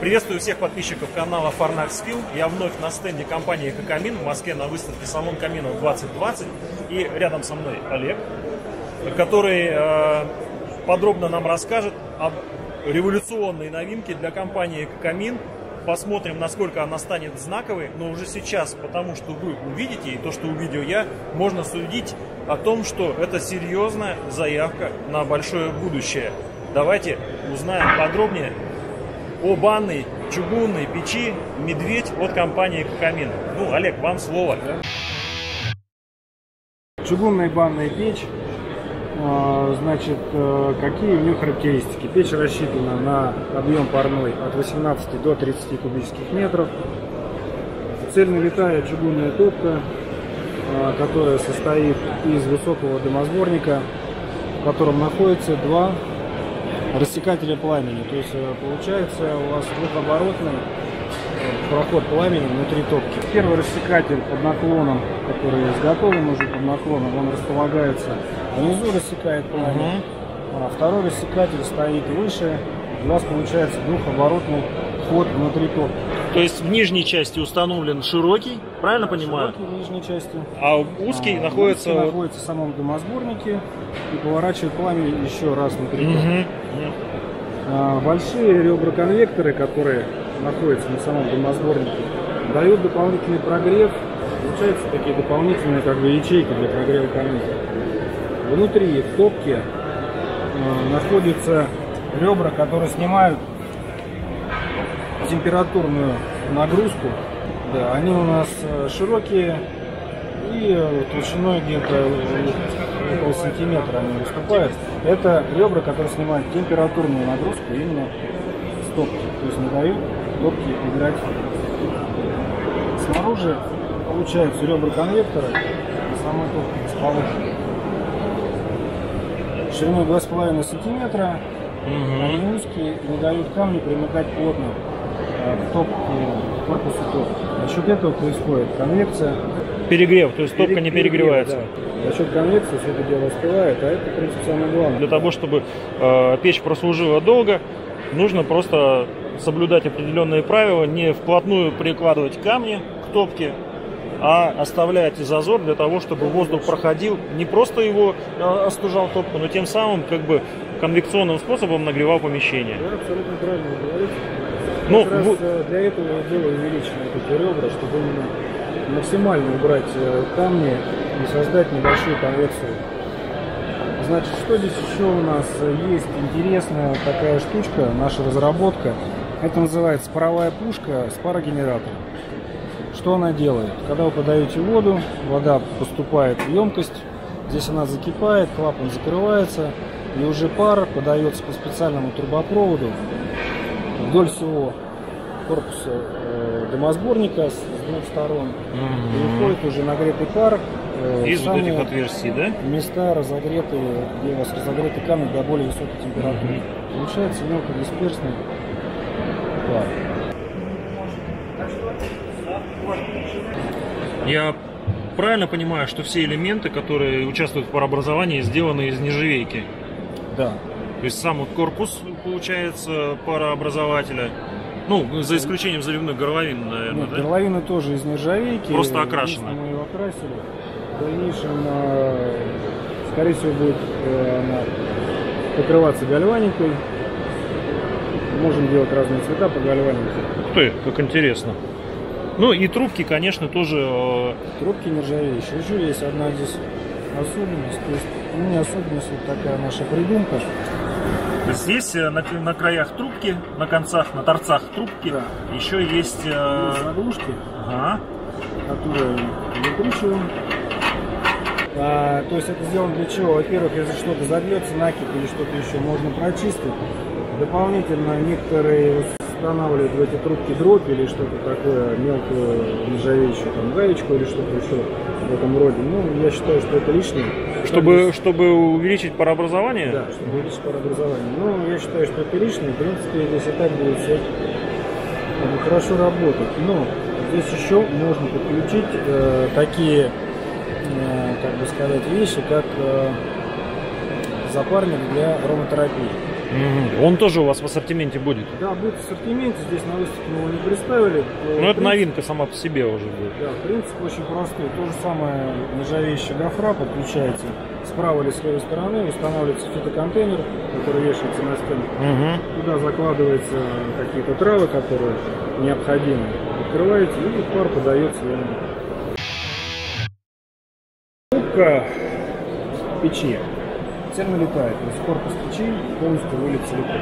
Приветствую всех подписчиков канала Farnax Film. Я вновь на стенде компании Экокамин в Москве на выставке Салон Каминов 2020. И рядом со мной Олег, который э, подробно нам расскажет об революционной новинке для компании Экокамин. Посмотрим, насколько она станет знаковой, но уже сейчас, потому что вы увидите, и то, что увидел я, можно судить о том, что это серьезная заявка на большое будущее. Давайте узнаем подробнее о банной чугунной печи «Медведь» от компании «Камин». Ну, Олег, вам слово. Чугунная банная печь. А, значит, э, какие у нее характеристики? Печь рассчитана на объем парной от 18 до 30 кубических метров. Цельновитая чугунная топка, а, которая состоит из высокого дымосборника, в котором находится два рассекателя пламени. То есть э, получается у вас двухоборотный э, проход пламени внутри топки. Первый рассекатель под наклоном, который изготовлен уже под наклоном, он располагается внизу, рассекает пламя. Угу. А второй рассекатель стоит выше. У вас получается двухоборотный ход внутри топки. То есть в нижней части установлен широкий, правильно понимаю? Широкий в нижней части. А узкий а, находится... Узкий находится в самом дымосборнике и поворачивает пламя еще раз внутри. Угу. А, большие ребра-конвекторы, которые находятся на самом дымосборнике, дают дополнительный прогрев. Получаются такие дополнительные как бы ячейки для прогрева конвектора. Внутри в топке а, находятся ребра, которые снимают температурную нагрузку. Да, они у нас э, широкие и э, толщиной где-то э, около сантиметра они выступают. Это ребра, которые снимают температурную нагрузку именно с топки. То есть не дают топке играть. Снаружи получаются ребра конвектора и самой топки расположены. Шириной 2,5 сантиметра. Угу. Они узкие, не дают камни примыкать плотно в топку, корпусу топки. За счет этого происходит конвекция. Перегрев, то есть топка не перегревается. Да. За счет конвекции все это дело остывает, а это, в принципе, самое главное. Для того, чтобы э, печь прослужила долго, нужно просто соблюдать определенные правила, не вплотную прикладывать камни к топке, а оставлять зазор для того, чтобы воздух проходил, не просто его э, остужал топку, но тем самым как бы конвекционным способом нагревал помещение. Да, абсолютно правильно говорите. Ну, как раз э, для этого я делаю увеличенные эти ребра, чтобы именно максимально убрать э, камни и создать небольшую конвекцию. Значит, что здесь еще у нас есть интересная такая штучка, наша разработка. Это называется паровая пушка с парогенератором. Что она делает? Когда вы подаете воду, вода поступает в емкость, здесь она закипает, клапан закрывается, и уже пар подается по специальному трубопроводу вдоль всего корпуса э, дымосборника с, с двух сторон. Mm-hmm. И выходит уже нагретый пар. Э, Из вот этих отверстий, да? Места разогретые, где у вас разогреты камни до более высокой температуры. Mm-hmm. Получается мелкодисперсный пар. Я правильно понимаю, что все элементы, которые участвуют в парообразовании, сделаны из нержавейки? Да. То есть сам вот корпус, получается, парообразователя, ну, за исключением заливной горловины, наверное, Нет, да? горловина тоже из нержавейки. Просто окрашена. Мы ее окрасили. В дальнейшем, э, скорее всего, будет э, покрываться гальваникой. Можем делать разные цвета по гальванике. Ух ты, как интересно. Ну и трубки, конечно, тоже... Э, трубки нержавеющие. Еще есть одна здесь особенность. То есть, ну не особенность, вот такая наша придумка. Здесь э, на, на краях трубки, на концах, на торцах трубки да. еще есть... Э... заглушки, ага. которые выкручиваем. А, то есть это сделано для чего? Во-первых, если что-то забьется, накипь или что-то еще, можно прочистить. Дополнительно некоторые устанавливают в эти трубки дробь или что-то такое, мелкую нержавеющую там гаечку или что-то еще в этом роде. Ну, я считаю, что это лишнее. Чтобы, чтобы увеличить парообразование? Да, чтобы увеличить парообразование. Ну, я считаю, что это лишнее. В принципе, здесь и так будет все хорошо работать. Но здесь еще можно подключить э, такие, э, как бы сказать, вещи, как э, запарник для ароматерапии. Угу. Он тоже у вас в ассортименте будет? Да, будет в ассортименте. Здесь на выставке мы его не представили. Ну, это новинка сама по себе уже будет. Да, принцип очень простой. То же самое нержавеющая гофра подключается справа или с левой стороны, устанавливается фитоконтейнер, который вешается на стену. Угу. Туда закладываются какие-то травы, которые необходимы. Открываете, и пар подается ему. Трубка печи термолетает, то есть корпус печи полностью вылет целиком.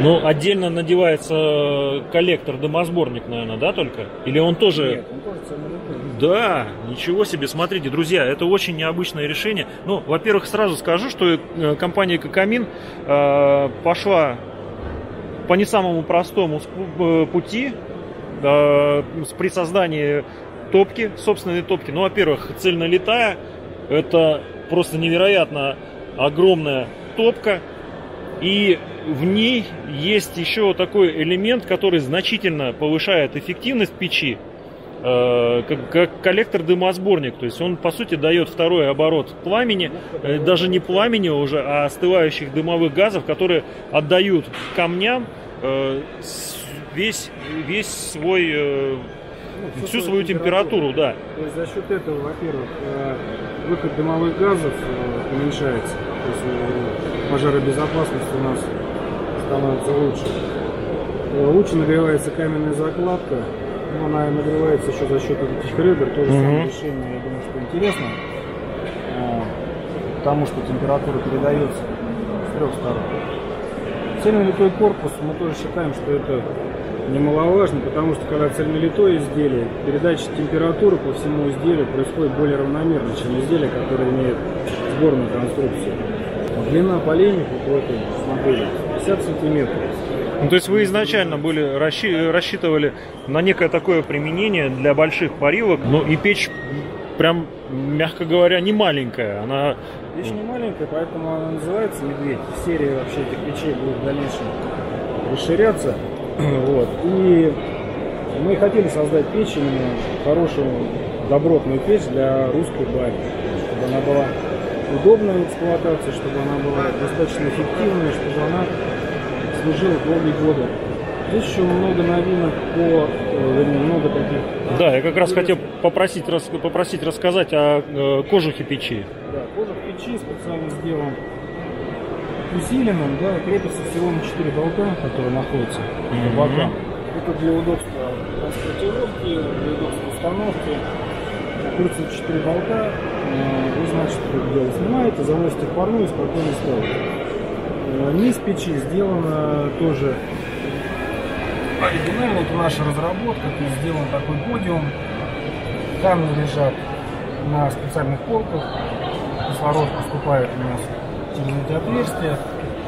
Ну, отдельно надевается коллектор, дымосборник, наверное, да, только? Или он тоже... Нет, он тоже. Да, ничего себе, смотрите, друзья, это очень необычное решение. Ну, во-первых, сразу скажу, что э, компания Кокамин э, пошла по не самому простому э, пути э, при создании топки, собственной топки. Ну, во-первых, цельнолетая, это просто невероятно огромная топка, и в ней есть еще такой элемент, который значительно повышает эффективность печи, э, как, как коллектор дымосборник. То есть он, по сути, дает второй оборот пламени, э, даже не пламени уже, а остывающих дымовых газов, которые отдают камням э, весь, весь свой, Ну, всю свою температуру, да. То есть за счет этого, во-первых, выход дымовых газов уменьшается. То есть э, пожаробезопасность у нас становится лучше. Э, Лучше нагревается каменная закладка. Но она нагревается еще за счет этих ребер. Тоже Мгм. самое решение, я думаю, что интересно. Э, Потому что температура передается с трех сторон. Цельнолитой корпус мы тоже считаем, что это немаловажно, потому что когда цельнолитое изделие, передача температуры по всему изделию происходит более равномерно, чем изделие, которое имеет сборную конструкцию. Длина поленьев вот в этой модели 50 сантиметров. Ну, то есть вы изначально были расщи- рассчитывали на некое такое применение для больших парилок, но и печь прям, мягко говоря, не маленькая. Она Вещь не маленькая, поэтому она называется медведь. Серия вообще этих печей будет в дальнейшем расширяться. Вот. И мы хотели создать печь именно хорошую, добротную печь для русской бани, чтобы она была удобной в эксплуатации, чтобы она была достаточно эффективной, чтобы она служила долгие годы. Здесь еще много новинок по, э, вернее, много таких Да, я как раз хотел попросить, рас- попросить рассказать о э, кожухе печи. Да, кожух печи специально сделан усиленным, да, крепится всего на 4 болта, которые находятся Мгм. по бокам. Это для удобства транспортировки, для удобства установки. Крутится 4 болта, вы, значит, это дело снимаете, заносите в парную и спокойно ставите. Э, Низ печи сделано тоже оригинально, это наша разработка, то есть сделан такой подиум. Камни лежат на специальных полках, кислород поступает у нас через эти отверстия.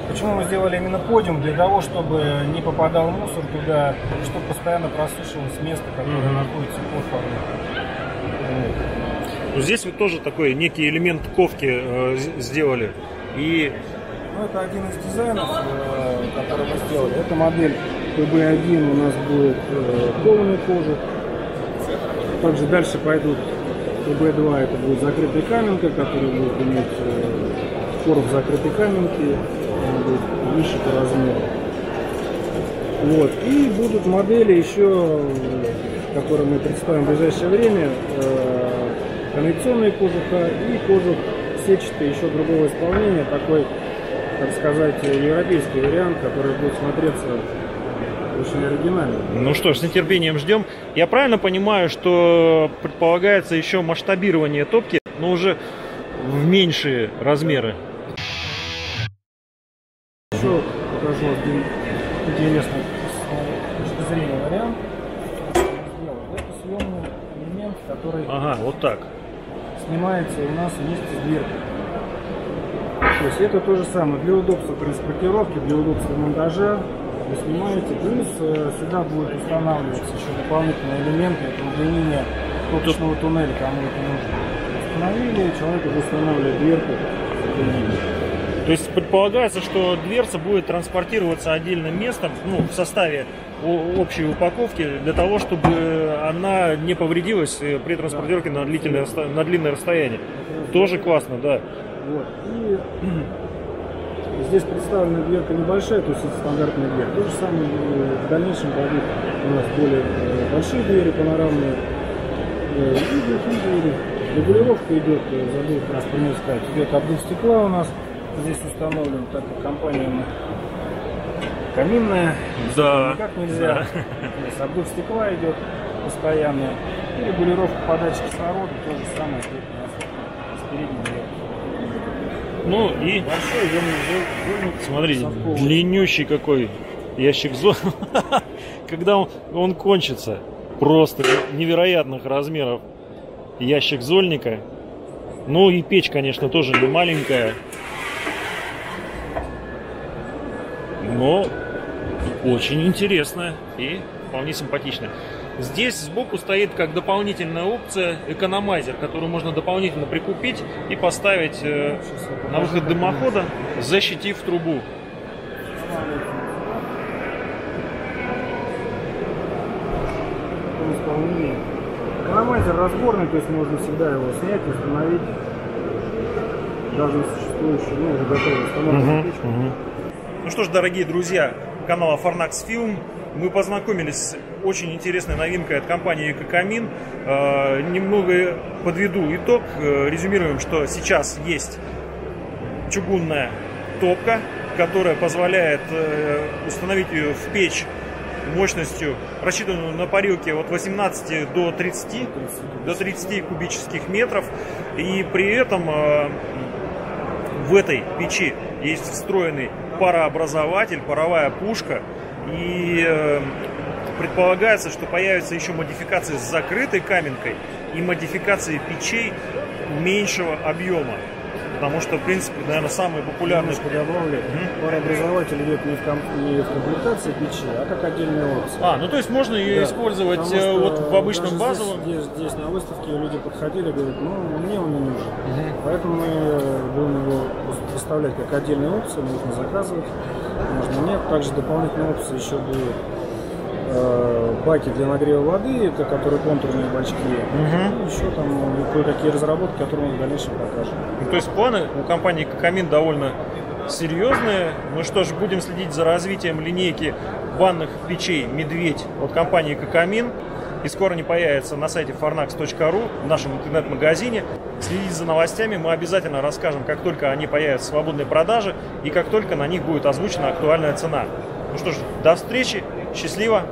Почему мы сделали именно подиум? Для того, чтобы не попадал мусор туда, и чтобы постоянно просушивалось место, которое находится под парной. Ну, здесь вот тоже такой некий элемент ковки э, сделали. И Ну, это один из дизайнов, э, который мы сделали. Эта модель PB1 у нас будет э, кованый кожух. Также дальше пойдут PB2, это будет закрытая каменка, которая будет иметь э, короб закрытой каменки, она будет выше по размеру. Вот. И будут модели еще, э, которые мы представим в ближайшее время, э, конвекционные кожуха и кожух сетчатый еще другого исполнения, такой, так сказать, европейский вариант, который будет смотреться очень оригинально. Ну что ж, с нетерпением ждем. Я правильно понимаю, что предполагается еще масштабирование топки, но уже в меньшие размеры. Еще покажу один интересный с точки зрения вариант. Это съемный элемент, который Ага, вот так. Снимается у нас вместе с дверкой. То есть это то же самое для удобства транспортировки, для удобства монтажа. Вы снимаете, плюс э, сюда будет устанавливаться еще дополнительные элементы, это удлинение топочного туннеля, кому это нужно. Установили, человек уже устанавливает дверку. То есть предполагается, что дверца будет транспортироваться отдельным местом, ну, в составе общей упаковки, для того, чтобы она не повредилась э, при транспортировке на, длительное, на длинное расстояние. Тоже классно, да. Вот. И Здесь представлена дверка небольшая, то есть это стандартная дверь. То же самое в дальнейшем будет у нас более большие двери панорамные и глухие двери. Регулировка идет, забыл как раз про сказать, идет обдув стекла у нас здесь установлен, так как компания каминная, да. никак нельзя. Да. Есть обдув стекла идет постоянно. И регулировка подачи кислорода, то же самое, как у нас с передней ну и большой смотрите, длиннющий какой ящик зон. Когда он, он кончится, просто невероятных размеров ящик зольника. Ну и печь, конечно, тоже не маленькая. Но очень интересная и вполне симпатичная. Здесь сбоку стоит как дополнительная опция экономайзер, которую можно дополнительно прикупить и поставить э, на выход дымохода, защитив трубу. Экономайзер разборный, то есть можно всегда его снять, установить даже существующую, ну, уже готовую установленную печку. Ну что ж, дорогие друзья канала Farnax Film, мы познакомились с очень интересной новинкой от компании Экокамин. Э, немного подведу итог. Э, резюмируем, что сейчас есть чугунная топка, которая позволяет э, установить ее в печь мощностью, рассчитанную на парилке от 18 до 30, до 30 кубических метров. И при этом в этой печи есть встроенный парообразователь, паровая пушка, и э, предполагается, что появятся еще модификации с закрытой каменкой и модификации печей меньшего объема. Потому что, в принципе, наверное, самые популярные... Немножко добавлю. Угу. Парообразователь идет не в, комп... не в комплектации печи, а как отдельная опция. А, ну то есть можно ее да. использовать э, вот в обычном базовом... Здесь, здесь, здесь на выставке люди подходили, говорят, ну мне он не нужен. Угу. Поэтому мы будем его поставлять как отдельную опцию, можно заказывать, можно нет. Также дополнительная опция еще будет э, баки для нагрева воды, это которые контурные бачки. Угу. еще там кое-какие разработки, которые мы в дальнейшем покажем. Ну, то есть планы у компании Кокамин довольно серьезные. Ну что ж, будем следить за развитием линейки ванных печей «Медведь» от компании Кокамин. И скоро они появятся на сайте farnax.ru, в нашем интернет-магазине. Следите за новостями, мы обязательно расскажем, как только они появятся в свободной продаже и как только на них будет озвучена актуальная цена. Ну что ж, до встречи, счастливо,